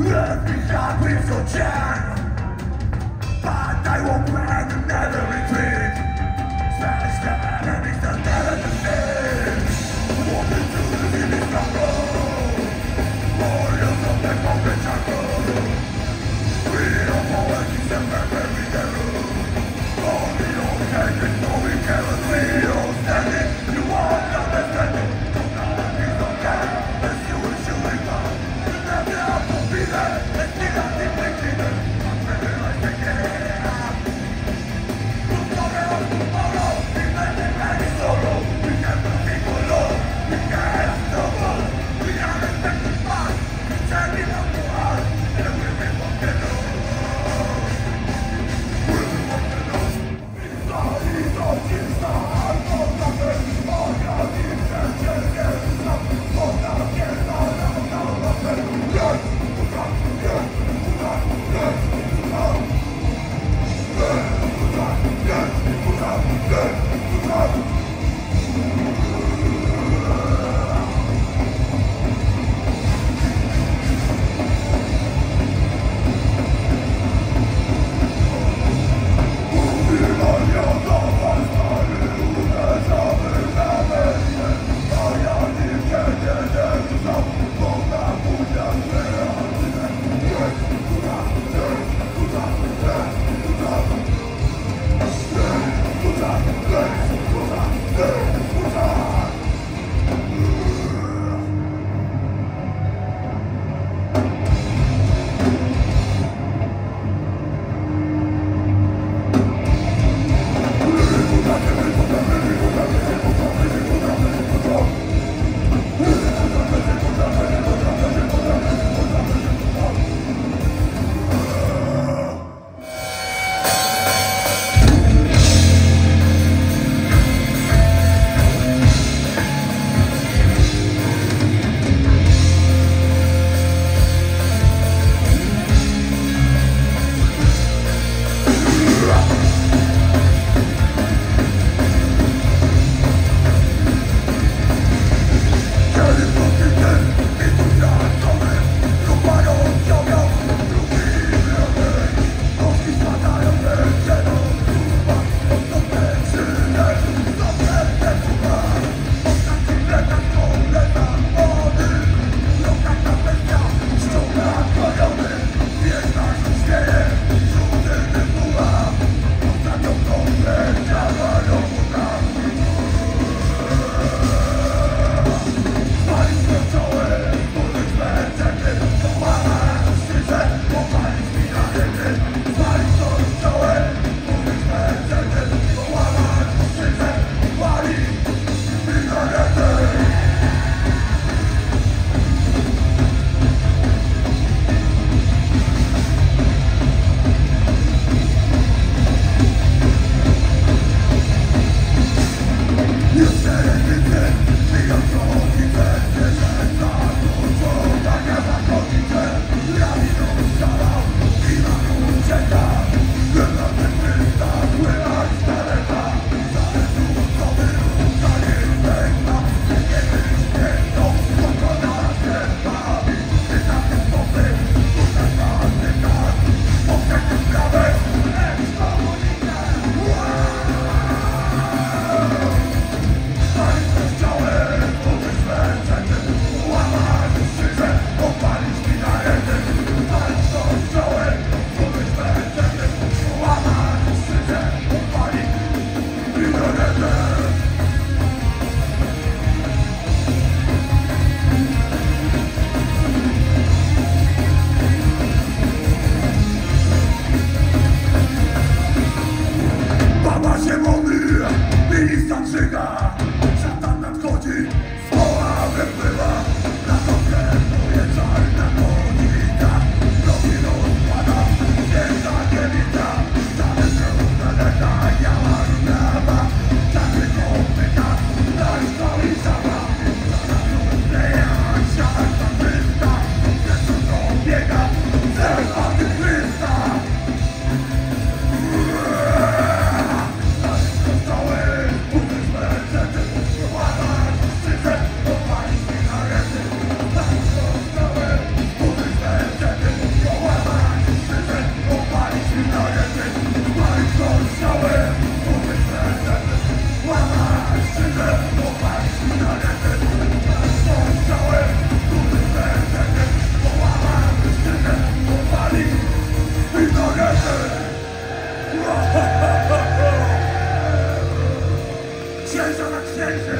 Every shot with your But I won't plan another retreat Smash the enemies, the Citizen!